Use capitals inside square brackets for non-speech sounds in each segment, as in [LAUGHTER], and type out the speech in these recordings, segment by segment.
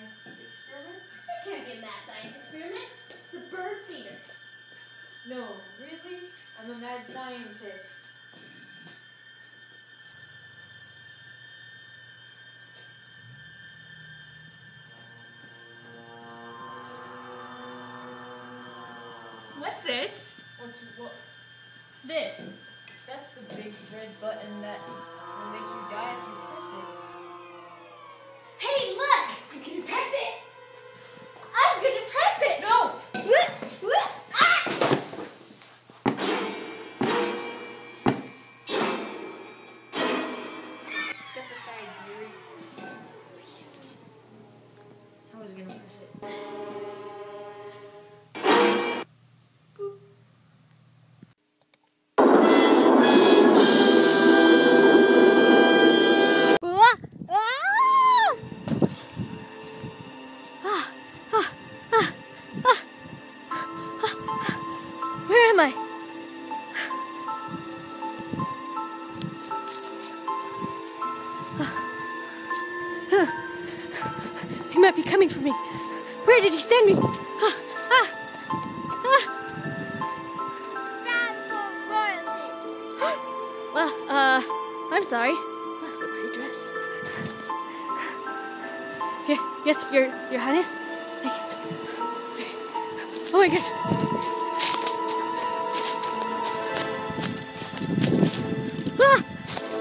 science experiment. That can't be a mad science experiment. It's a bird feeder. No, really? I'm a mad scientist. What's this? What's what? This. That's the big red button that will make you die if you press it. I was gonna press it. He might be coming for me. Where did he send me? Ah! Ah! Ah! Bad for royalty. [GASPS] Well, uh, I'm sorry. What a pretty dress. Ye- yes, your your highness. Thank you. Oh my gosh. Ah!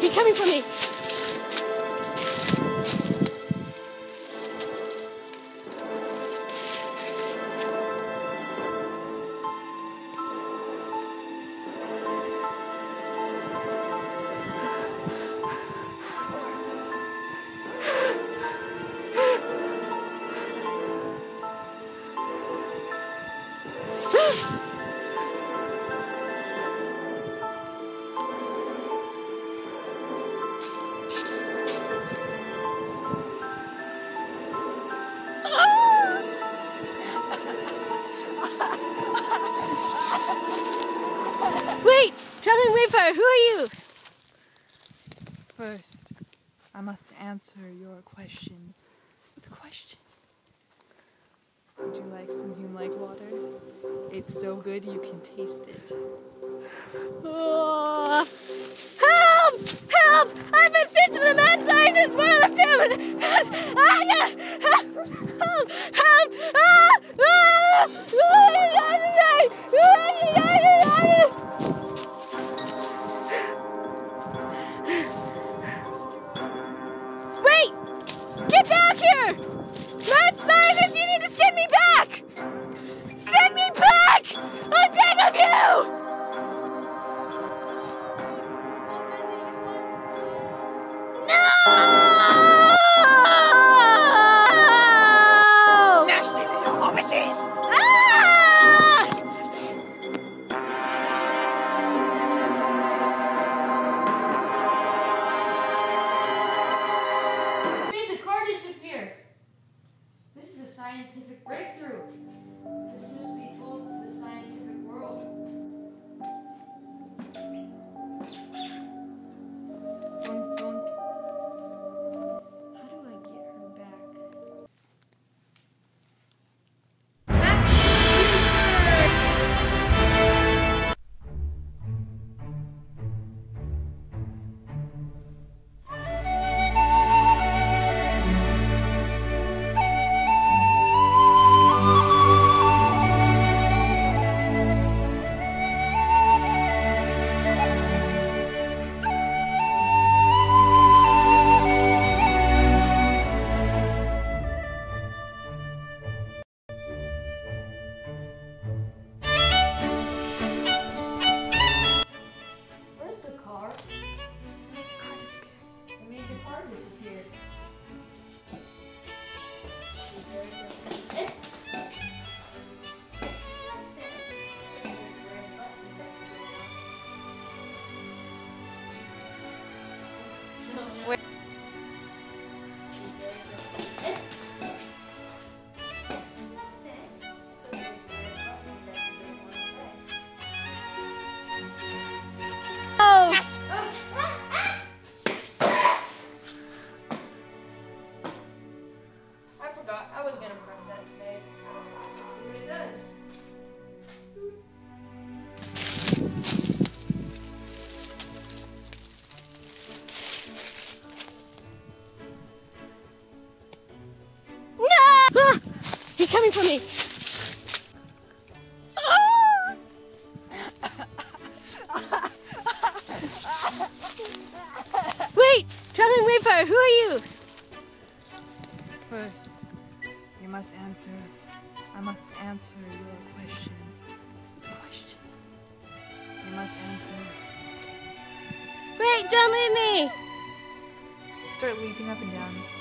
He's coming for me. Wait, traveling wayfarer, who are you? First, I must answer your question with a question. Would you like some Hume-like water? It's so good you can taste it. Oh. Help! Help! I've been sent to the mad scientist world of doom! Here! Mad Oh. I forgot. I was gonna press that today. Ah, me. Wait! Traveling Wayfarer, who are you? First, you must answer. I must answer your question. The question. You must answer. Wait, don't leave me! Start leaping up and down.